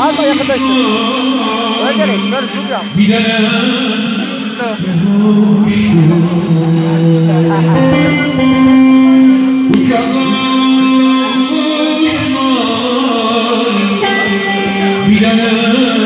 Az daha yakınlaştır. Öyle gerek. Böyle sürüyorum. Bilemem. Bilemem.